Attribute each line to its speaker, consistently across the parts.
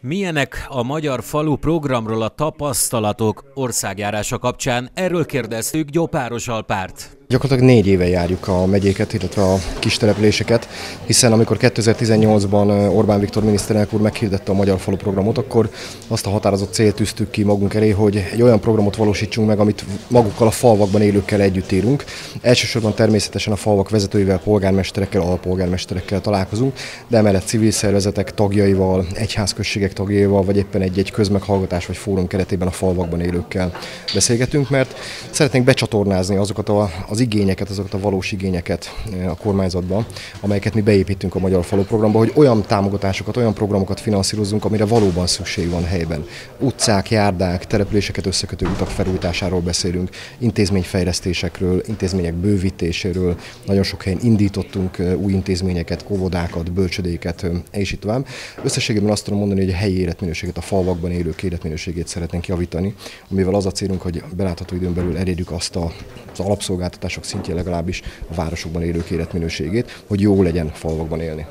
Speaker 1: Milyenek a Magyar Falu programról a tapasztalatok országjárása kapcsán? Erről kérdeztük Gyopáros Alpárt.
Speaker 2: Gyakorlatilag négy éve járjuk a megyéket, illetve a kis településeket, hiszen amikor 2018-ban Orbán Viktor miniszterelnök úr meghirdette a Magyar Falu programot, akkor azt a határozott célt tűztük ki magunk elé, hogy egy olyan programot valósítsunk meg, amit magukkal a falvakban élőkkel együtt írunk. Elsősorban természetesen a falvak vezetőivel, polgármesterekkel, alpolgármesterekkel találkozunk, de emellett civil szervezetek tagjaival, egyházközségek tagjaival, vagy éppen egy-egy közmeghallgatás vagy fórum keretében a falvakban élőkkel beszélgetünk, mert szeretnénk becsatornázni azokat a, igényeket, azokat a valós igényeket eh, a kormányzatban, amelyeket mi beépítünk a Magyar Falu programba, hogy olyan támogatásokat, olyan programokat finanszírozzunk, amire valóban szükség van helyben. Utcák, járdák, településeket összekötő utak felújításáról beszélünk, intézményfejlesztésekről, intézmények bővítéséről, nagyon sok helyen indítottunk eh, új intézményeket, óvodákat, bölcsödéket, eh, és itt tovább. Összességében azt tudom mondani, hogy a helyi életminőséget, a falvakban élők életminőségét szeretnénk javítani, amivel az a célunk, hogy belátható időn belül elérjük azt az alapszolgáltatást, szolgáltatások szintjén legalábbis a városokban élők életminőségét, hogy jó legyen falvakban élni.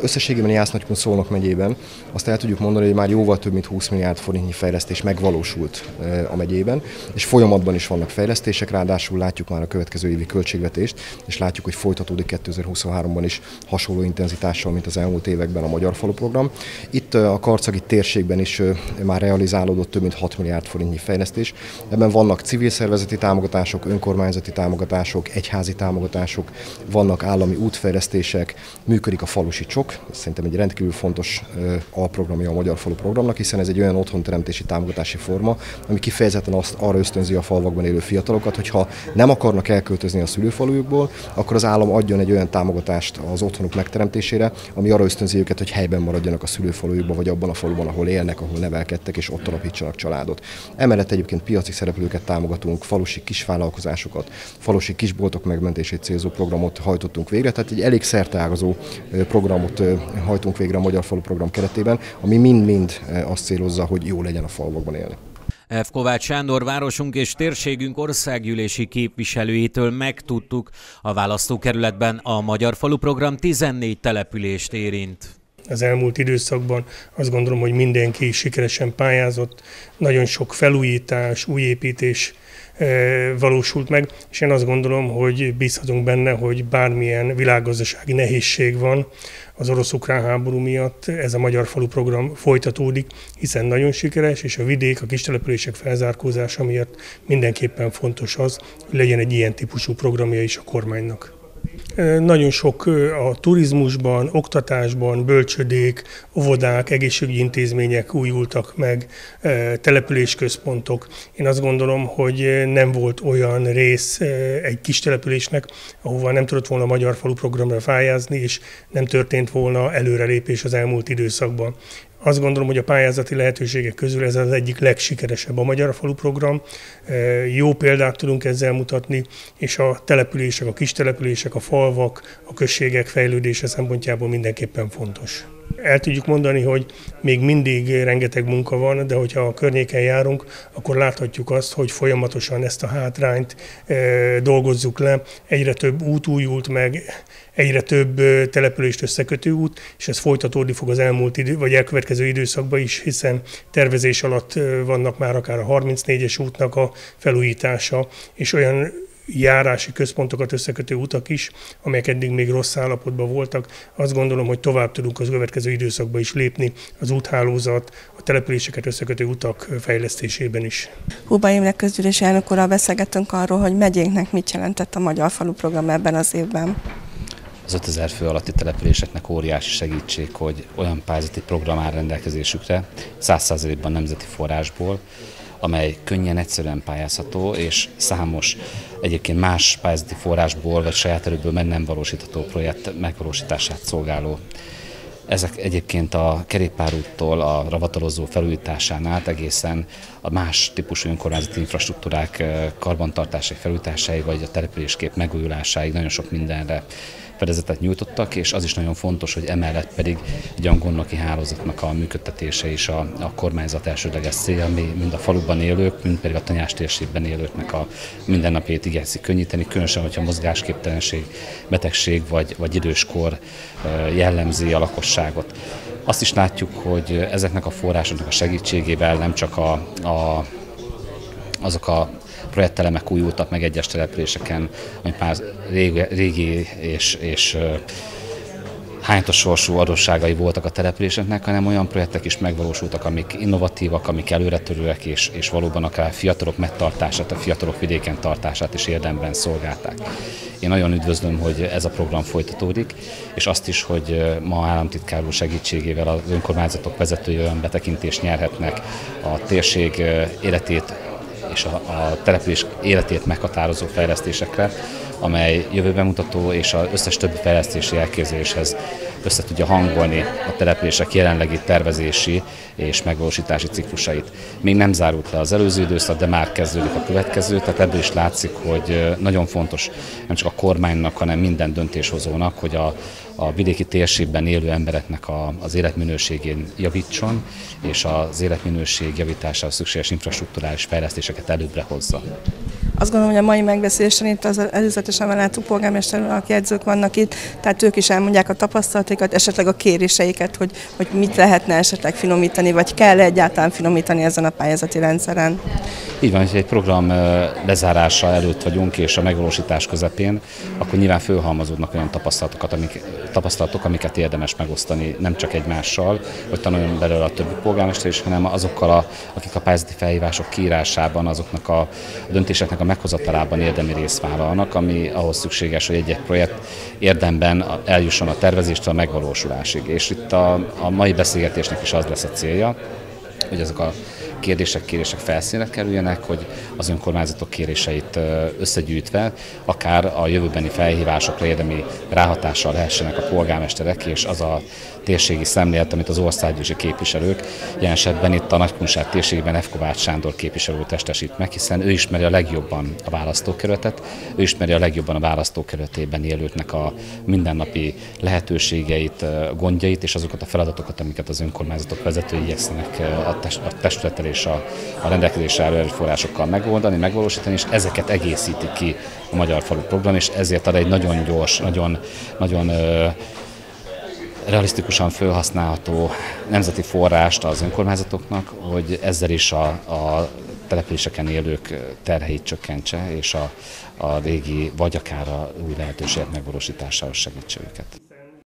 Speaker 2: Összességében Jász-Nagykun Szolnok megyében azt el tudjuk mondani, hogy már jóval több mint 20 milliárd forintnyi fejlesztés megvalósult a megyében, és folyamatban is vannak fejlesztések, ráadásul látjuk már a következő évi költségvetést, és látjuk, hogy folytatódik 2023-ban is hasonló intenzitással, mint az elmúlt években a Magyar Falu program. Itt a karcagi térségben is már realizálódott több mint 6 milliárd forintnyi fejlesztés. Ebben vannak civil szervezeti támogatások, önkormányzati támogatások, egyházi támogatások, vannak állami útfejlesztések, működik a falusi Csok, ez szerintem egy rendkívül fontos alprogramja a Magyar Falu programnak, hiszen ez egy olyan otthonteremtési támogatási forma, ami kifejezetten azt arra ösztönzi a falvakban élő fiatalokat, hogy ha nem akarnak elköltözni a szülőfalujukból, akkor az állam adjon egy olyan támogatást az otthonuk megteremtésére, ami arra ösztönzi őket, hogy helyben maradjanak a szülőfalujukban, vagy abban a faluban, ahol élnek, ahol nevelkedtek, és ott alapítsanak családot. Emellett egyébként piaci szereplőket támogatunk, falusi kisvállalkozásokat, falusi kisboltok megmentését célzó programot hajtottunk végre, tehát egy elég szerteágazó program programot hajtunk végre a Magyar Falu program keretében, ami mind-mind azt célozza, hogy jó legyen a falvakban élni.
Speaker 1: F. Kovács Sándor városunk és térségünk országgyűlési képviselőjétől megtudtuk, a választókerületben a Magyar Falu program 14 települést érint.
Speaker 3: Az elmúlt időszakban azt gondolom, hogy mindenki sikeresen pályázott, nagyon sok felújítás, újépítés valósult meg, és én azt gondolom, hogy bízhatunk benne, hogy bármilyen világgazdasági nehézség van az orosz-ukrán háború miatt, ez a Magyar Falu program folytatódik, hiszen nagyon sikeres, és a vidék, a kistelepülések felzárkózása miatt mindenképpen fontos az, hogy legyen egy ilyen típusú programja is a kormánynak. Nagyon sok a turizmusban, oktatásban, bölcsödék, óvodák, egészségügyi intézmények újultak meg, településközpontok. Én azt gondolom, hogy nem volt olyan rész egy kis településnek, ahova nem tudott volna a Magyar Falu programra fájázni, és nem történt volna előrelépés az elmúlt időszakban. Azt gondolom, hogy a pályázati lehetőségek közül ez az egyik legsikeresebb a Magyar Falu program. E, jó példát tudunk ezzel mutatni, és a települések, a kis települések, a falvak, a községek fejlődése szempontjából mindenképpen fontos. El tudjuk mondani, hogy még mindig rengeteg munka van, de hogyha a környéken járunk, akkor láthatjuk azt, hogy folyamatosan ezt a hátrányt e, dolgozzuk le. Egyre több út újult meg, egyre több települést összekötő út, és ez folytatódni fog az elmúlt idő, vagy elkövetkező időszakban is, hiszen tervezés alatt vannak már akár a 34-es útnak a felújítása, és olyan járási központokat összekötő utak is, amelyek eddig még rossz állapotban voltak. Azt gondolom, hogy tovább tudunk az következő időszakban is lépni az úthálózat, a településeket összekötő utak fejlesztésében is.
Speaker 4: Huba Imre közgyűlési elnök beszélgettünk arról, hogy megyénknek mit jelentett a Magyar Falu program ebben az évben
Speaker 5: az 5000 fő alatti településeknek óriási segítség, hogy olyan pályázati program áll rendelkezésükre, 100%-ban nemzeti forrásból, amely könnyen, egyszerűen pályázható, és számos egyébként más pályázati forrásból vagy saját erőből meg nem valósítható projekt megvalósítását szolgáló. Ezek egyébként a kerékpárúttól a ravatalozó felújításán át egészen a más típusú önkormányzati infrastruktúrák karbantartásai, felújításáig, vagy a településkép megújulásáig nagyon sok mindenre fedezetet nyújtottak, és az is nagyon fontos, hogy emellett pedig egy olyan gondnoki hálózatnak a működtetése is a, a kormányzat elsődleges célja, ami mind a faluban élők, mind pedig a tanyás térségben élőknek a mindennapjét igyekszik könnyíteni, különösen, hogyha mozgásképtelenség, betegség vagy, vagy időskor jellemzi a lakosságot. Azt is látjuk, hogy ezeknek a forrásoknak a segítségével nem csak a, a, azok a projektelemek újultak meg egyes településeken, amik már régi, régi és, és hánytos sorsú adósságai voltak a településeknek, hanem olyan projektek is megvalósultak, amik innovatívak, amik előretörőek, és, és valóban akár fiatalok megtartását, a fiatalok vidéken tartását is érdemben szolgálták. Én nagyon üdvözlöm, hogy ez a program folytatódik, és azt is, hogy ma államtitkár úr segítségével az önkormányzatok vezetői olyan betekintést nyerhetnek a térség életét és a, a település életét meghatározó fejlesztésekre, amely jövőben mutató és az összes többi fejlesztési elképzeléshez össze tudja hangolni a települések jelenlegi tervezési és megvalósítási ciklusait. Még nem zárult le az előző időszak, de már kezdődik a következő, tehát ebből is látszik, hogy nagyon fontos nem csak a kormánynak, hanem minden döntéshozónak, hogy a, a vidéki térségben élő embereknek a, az életminőségén javítson, és az életminőség javítására szükséges infrastruktúrális fejlesztéseket előbbre hozza.
Speaker 4: Azt gondolom, hogy a mai megbeszélésen itt az előzetesen látó polgármester aki jegyzők vannak itt, tehát ők is elmondják a tapasztalataikat, esetleg a kéréseiket, hogy, hogy mit lehetne esetleg finomítani, vagy kell -e egyáltalán finomítani ezen a pályázati rendszeren.
Speaker 5: Így van, hogy egy program lezárása előtt vagyunk, és a megvalósítás közepén, akkor nyilván fölhalmazódnak olyan tapasztalatokat, amik, tapasztalatok, amiket érdemes megosztani nem csak egymással, hogy tanuljon belőle a többi polgármester is, hanem azokkal, a, akik a pályázati felhívások kiírásában, azoknak a döntéseknek a meghozatalában érdemi részt vállalnak, ami ahhoz szükséges, hogy egy-egy projekt érdemben eljusson a tervezéstől a megvalósulásig. És itt a, a mai beszélgetésnek is az lesz a célja, hogy ezek a kérdések, kérések felszínre kerüljenek, hogy az önkormányzatok kéréseit összegyűjtve, akár a jövőbeni felhívásokra érdemi ráhatással lehessenek a polgármesterek, és az a térségi szemlélet, amit az országgyűlési képviselők, ilyen esetben itt a Nagykunság térségében F. Kovács Sándor képviselő testesít meg, hiszen ő ismeri a legjobban a választókerületet, ő ismeri a legjobban a választókerületében élőknek a mindennapi lehetőségeit, gondjait és azokat a feladatokat, amiket az önkormányzatok vezetői igyekszenek a, testülettel és a, a rendelkezésre álló erőforrásokkal megoldani, megvalósítani, és ezeket egészíti ki a Magyar Falu program, és ezért ad egy nagyon gyors, nagyon, nagyon realisztikusan felhasználható nemzeti forrást az önkormányzatoknak, hogy ezzel is a, a településeken élők terheit csökkentse, és a, a régi vagy akár a új lehetőségek megvalósításához segítse őket.